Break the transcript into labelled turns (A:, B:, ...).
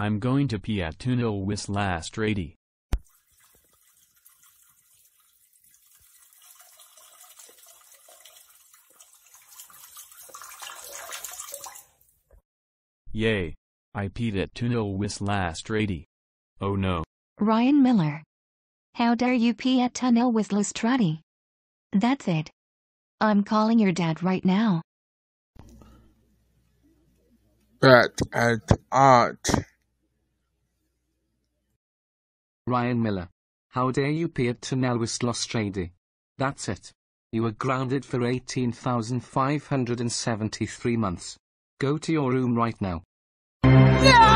A: I'm going to pee at Tunel Wisłostrady. Yay. I peed at Tunel Wisłostrady. Oh no.
B: Ryan Miller. How dare you pee at Tunel Wisłostrady? That's it. I'm calling your dad right now.
C: Back at art.
D: Ryan Miller. How dare you pee at Tunel Wisłostrady? That's it. You are grounded for 18,573 months. Go to your room right now.
E: No!